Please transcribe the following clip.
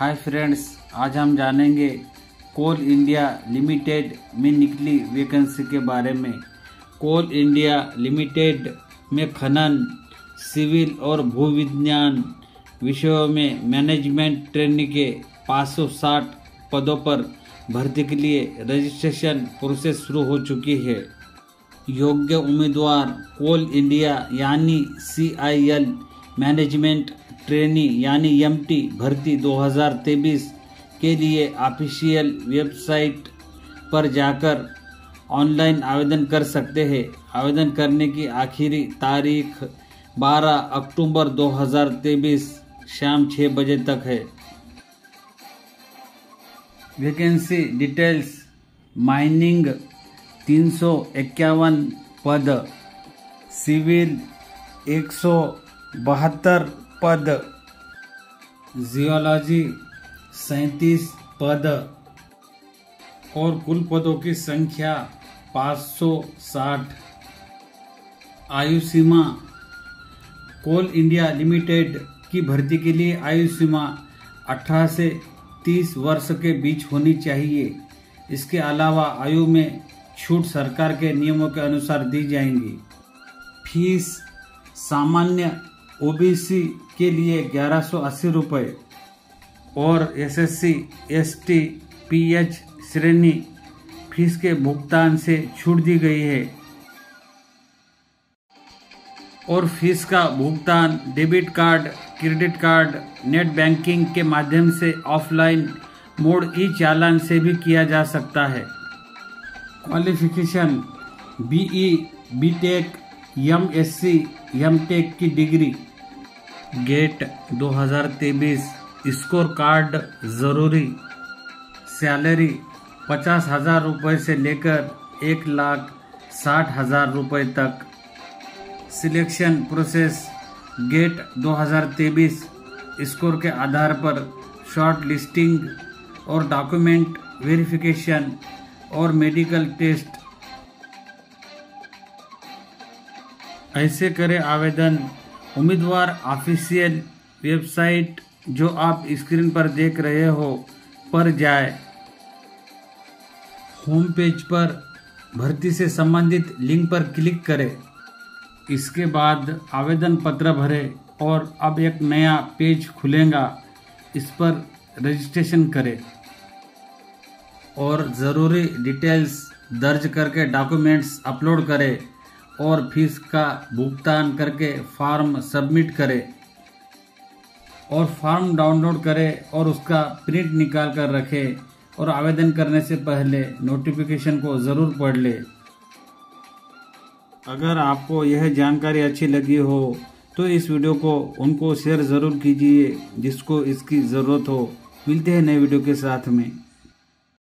Hi friends, आज हम जानेंगे कोल इंडिया लिमिटेड में निकली वैकेंसी के बारे में। कोल इंडिया लिमिटेड में खनन, सिविल और भूविज्ञान विषयों में मैनेजमेंट ट्रेनिंग के 560 पदों पर भर्ती के लिए रजिस्ट्रेशन प्रोसेस शुरू हो चुकी है। योग्य उम्मीदवार कोल इंडिया यानी C I L management trainee यानी एमटी भर्ती 2023 के लिए ऑफिशियल वेबसाइट पर जाकर ऑनलाइन आवेदन कर सकते हैं। आवेदन करने की आखिरी तारीख 12 अक्टूबर 2023 शाम 6 बजे तक है। वैकेंसी डिटेल्स, माइनिंग तीन सौ इक्यावन पद, सिविल एक सौ बहत्तर पद। जियोलॉजी सैतीस पद। और कुल पदों की संख्या 560 आयु सीमा कोल इंडिया लिमिटेड की भर्ती के लिए आयु सीमा 18 से 30 वर्ष के बीच होनी चाहिए। इसके अलावा आयु में छूट सरकार के नियमों के अनुसार दी जाएँगी। फ़ीस सामान्य ओबीसी के लिए ग्यारह सौ अस्सी रुपये और एसएससी, एसटी, पीएच श्रेणी फ़ीस के भुगतान से छूट दी गई है। और फ़ीस का भुगतान debit card credit card net banking के माध्यम से ऑफलाइन मोड ई चालान से भी किया जा सकता है। Qualification BE, BTech, MSc, MTech की डिग्री। गेट 2023 स्कोर कार्ड ज़रूरी, सैलरी पचास हज़ार रुपये से लेकर एक लाख साठ हज़ार रुपये तक। सिलेक्शन प्रोसेस, गेट 2023 स्कोर के आधार पर शॉर्ट लिस्टिंग और डॉक्यूमेंट वेरिफिकेशन और मेडिकल टेस्ट। ऐसे करें आवेदन। उम्मीदवार ऑफिशियल वेबसाइट जो आप स्क्रीन पर देख रहे हो, पर जाए। होम पेज पर भर्ती से संबंधित लिंक पर क्लिक करें। इसके बाद आवेदन पत्र भरें और अब एक नया पेज खुलेगा। इस पर रजिस्ट्रेशन करें और ज़रूरी डिटेल्स दर्ज करके डॉक्यूमेंट्स अपलोड करें। और फ़ीस का भुगतान करके फॉर्म सबमिट करें और फॉर्म डाउनलोड करें और उसका प्रिंट निकाल कर रखें और आवेदन करने से पहले नोटिफिकेशन को ज़रूर पढ़ ले। अगर आपको यह जानकारी अच्छी लगी हो तो इस वीडियो को उनको शेयर ज़रूर कीजिए जिसको इसकी ज़रूरत हो। मिलते हैं नए वीडियो के साथ में।